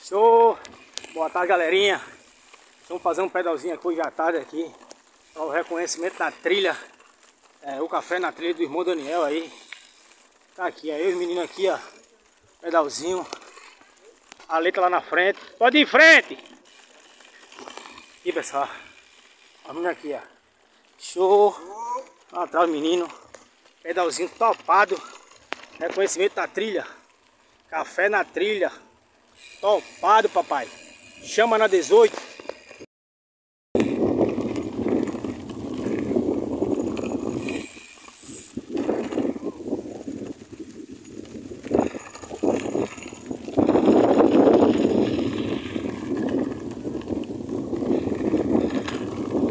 Show! Boa tarde, galerinha. Vamos fazer um pedalzinho aqui hoje à tarde aqui. Para o reconhecimento da trilha. É, o café na trilha do irmão Daniel aí. Tá aqui, aí os meninos aqui, ó. Pedalzinho. A letra lá na frente. Pode ir em frente! Aqui, pessoal. A menina aqui, ó. Show! Lá atrás o menino. Pedalzinho topado. Reconhecimento da trilha. Café na trilha. Topado, papai. Chama na 18.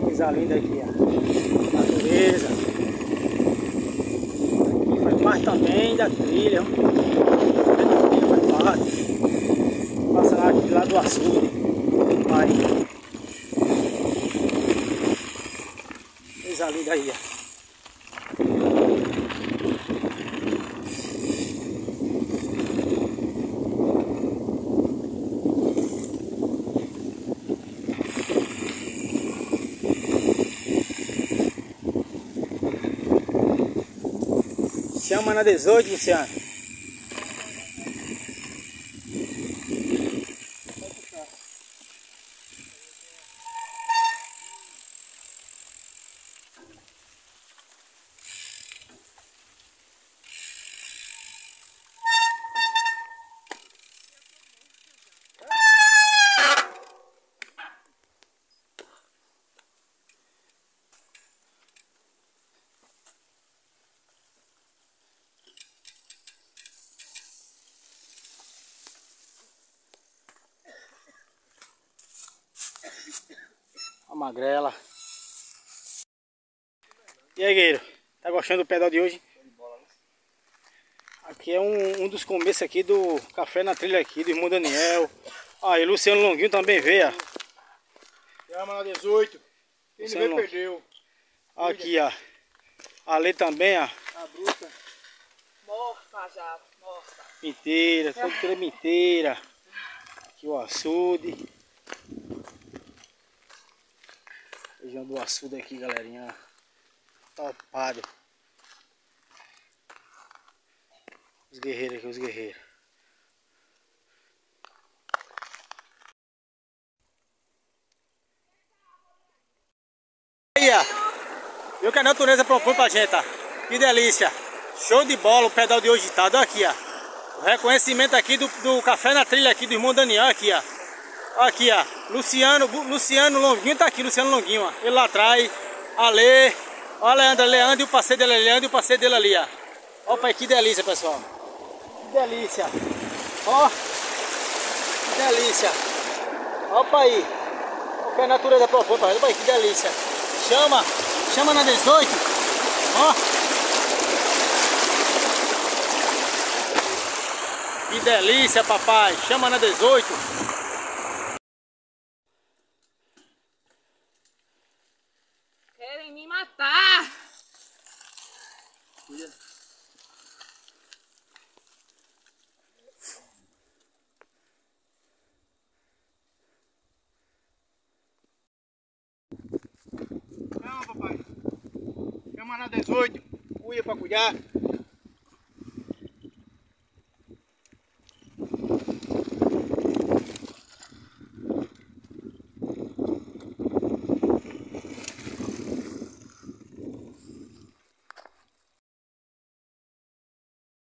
Coisa linda aqui, ó. Natureza. Aqui faz parte também da trilha. ó. Faz parte. Passa do açude. Coisa linda aí, ó. Chama na 18, Luciano. Magrela. E aí, guerreiro? Tá gostando do pedal de hoje? Aqui é um, um dos começos aqui do Café na Trilha aqui, do irmão Daniel. Aí, Luciano Longuinho também veio, ó. Chama na 18. Quem não- perdeu. Aqui, ó. Ali também, ó. A bruta. Morta já, morta. Inteira, toda inteira. Aqui o açude. Feijão do açude aqui, galerinha. Topado. Os guerreiros aqui, os guerreiros. Aí, ó. Viu que a natureza propõe pra gente, ó. Que delícia. Show de bola o pedal de hoje, tá? Olha aqui, ó. O reconhecimento aqui do, do Café na Trilha aqui do irmão Daniel aqui, ó. Aqui, ó. Luciano, Luciano Longuinho tá aqui, Luciano Longuinho, ó. Ele lá atrás. Ale. Ó, Leandro, Leandro e o parceiro dele, Leandro e o parceiro dele ali, ó. Pai, que delícia, pessoal. Que delícia. Ó. Que delícia. Opa aí. Que a natureza propõe pra. Opa aí, que delícia. Chama. Chama na 18. Ó. Que delícia, papai. Chama na 18. Me matar. Chama, papai. Chama na 18. Cuia pra cuidar.